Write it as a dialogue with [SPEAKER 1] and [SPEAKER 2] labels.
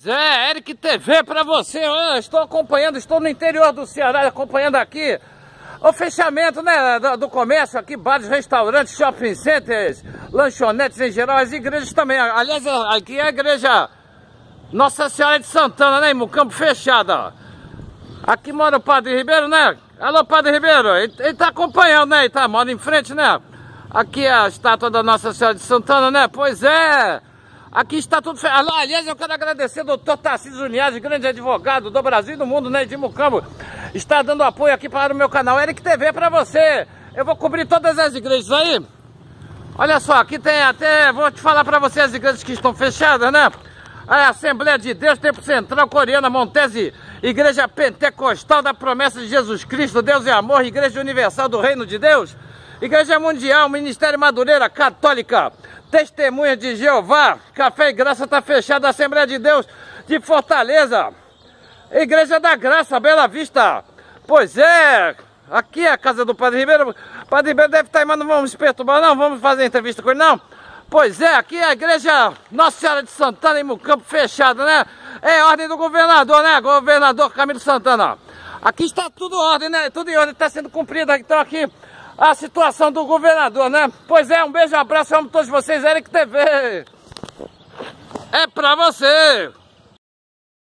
[SPEAKER 1] Zé, Eric TV pra você, eu estou acompanhando, estou no interior do Ceará, acompanhando aqui o fechamento né, do, do comércio aqui, bares, restaurantes, shopping centers, lanchonetes em geral, as igrejas também. Aliás, aqui é a igreja Nossa Senhora de Santana, né, irmão? Campo fechado, ó. Aqui mora o Padre Ribeiro, né? Alô, Padre Ribeiro, ele, ele tá acompanhando, né? Ele tá, mora em frente, né? Aqui é a estátua da Nossa Senhora de Santana, né? Pois é. Aqui está tudo fechado. Aliás, eu quero agradecer ao doutor Tarcísio Unias, grande advogado do Brasil e do mundo, né, de Mucambo. Está dando apoio aqui para o meu canal Eric TV para você. Eu vou cobrir todas as igrejas aí. Olha só, aqui tem até, vou te falar para você as igrejas que estão fechadas, né? A Assembleia de Deus, Tempo Central, Coreana, Montese, Igreja Pentecostal da Promessa de Jesus Cristo, Deus é Amor, Igreja Universal do Reino de Deus, Igreja Mundial, Ministério Madureira Católica, Testemunha de Jeová, Café e Graça está fechado, Assembleia de Deus de Fortaleza, Igreja da Graça, Bela Vista. Pois é, aqui é a casa do Padre Ribeiro. Padre Ribeiro deve estar aí, mas não vamos perturbar, não. Vamos fazer entrevista com ele, não. Pois é, aqui é a igreja Nossa Senhora de Santana, em Mucampo, fechada, né? É ordem do governador, né? Governador Camilo Santana. Aqui está tudo ordem, né? Tudo em ordem, está sendo cumprida. Então aqui a situação do governador, né? Pois é, um beijo, abraço, amo todos vocês, Eric TV. É pra você!